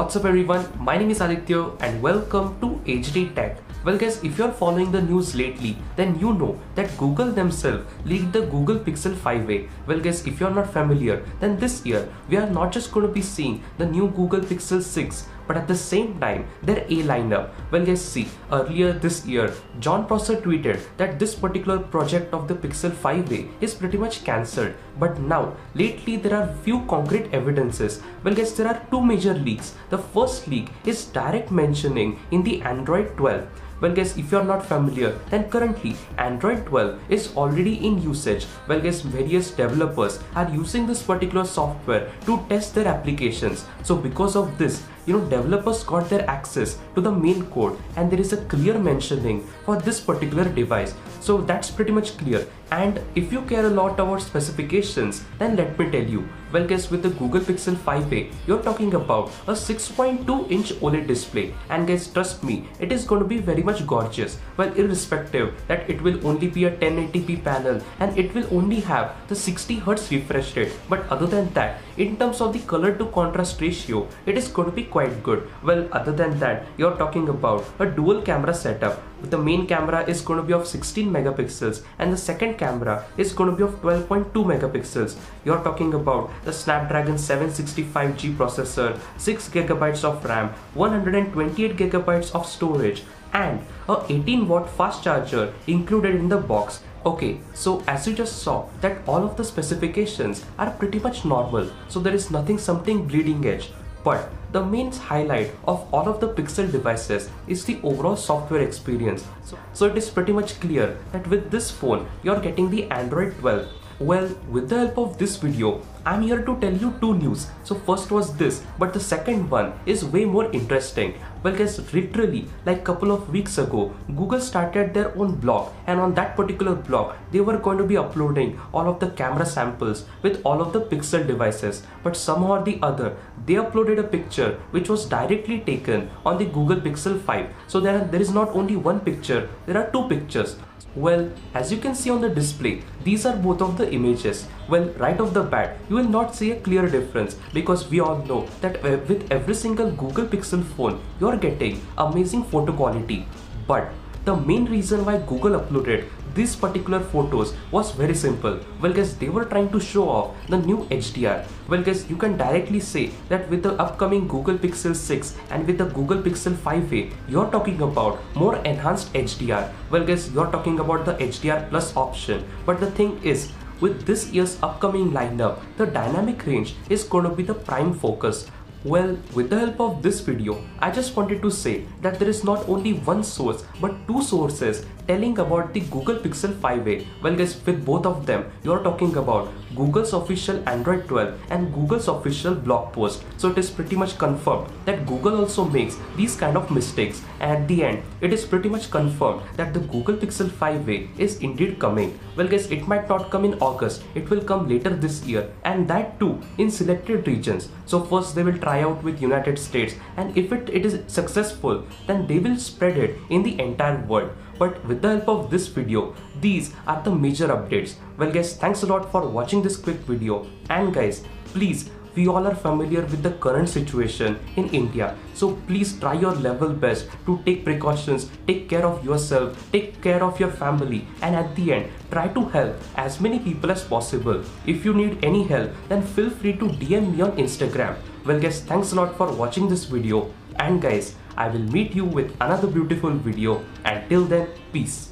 What's up everyone, my name is Aditya and welcome to AGT Tech. Well guys, if you're following the news lately, then you know that Google themselves leaked the Google Pixel 5a. Well guys, if you're not familiar, then this year we are not just going to be seeing the new Google Pixel 6 but at the same time their A lineup. Well guys see earlier this year Jon Prosser tweeted that this particular project of the Pixel 5a is pretty much cancelled but now lately there are few concrete evidences. Well guess there are two major leaks. The first leak is direct mentioning in the Android 12 well guys, if you're not familiar, then currently Android 12 is already in usage. Well guys, various developers are using this particular software to test their applications. So because of this, you know developers got their access to the main code and there is a clear mentioning for this particular device. So that's pretty much clear. And if you care a lot about specifications then let me tell you well guys with the Google Pixel 5a you're talking about a 6.2 inch OLED display. And guys trust me it is going to be very much gorgeous. Well irrespective that it will only be a 1080p panel and it will only have the 60 Hz refresh rate. But other than that in terms of the color to contrast ratio it is going to be quite good. Well other than that you're talking about a dual camera setup the main camera is going to be of 16 megapixels and the second camera is going to be of 12.2 megapixels. You're talking about the snapdragon 765g processor 6 gigabytes of ram 128 gigabytes of storage and a 18 watt fast charger included in the box. Okay, so as you just saw that all of the specifications are pretty much normal, so there is nothing something bleeding edge. But the main highlight of all of the Pixel devices is the overall software experience. So, it is pretty much clear that with this phone, you're getting the Android 12 well, with the help of this video, I'm here to tell you two news. So first was this, but the second one is way more interesting. Well guys, literally like couple of weeks ago, Google started their own blog and on that particular blog, they were going to be uploading all of the camera samples with all of the Pixel devices. But somehow or the other, they uploaded a picture which was directly taken on the Google Pixel 5. So there, there is not only one picture, there are two pictures. Well, as you can see on the display, these are both of the images. Well, right off the bat, you will not see a clear difference because we all know that uh, with every single Google Pixel phone, you are getting amazing photo quality. But the main reason why Google uploaded these particular photos was very simple. Well guys, they were trying to show off the new HDR. Well guys, you can directly say that with the upcoming Google Pixel 6 and with the Google Pixel 5a, you're talking about more enhanced HDR. Well guys, you're talking about the HDR plus option. But the thing is, with this year's upcoming lineup, the dynamic range is going to be the prime focus. Well, with the help of this video, I just wanted to say that there is not only one source but two sources telling about the Google Pixel 5a. Well guys, with both of them, you are talking about Google's official Android 12 and Google's official blog post. So it is pretty much confirmed that Google also makes these kind of mistakes at the end, it is pretty much confirmed that the Google Pixel 5a is indeed coming. Well guys, it might not come in August, it will come later this year and that too in selected regions. So first they will try out with United States and if it, it is successful then they will spread it in the entire world but with the help of this video these are the major updates well guys thanks a lot for watching this quick video and guys please we all are familiar with the current situation in India. So please try your level best to take precautions, take care of yourself, take care of your family, and at the end, try to help as many people as possible. If you need any help, then feel free to DM me on Instagram. Well guys, thanks a lot for watching this video. And guys, I will meet you with another beautiful video. Until then, peace.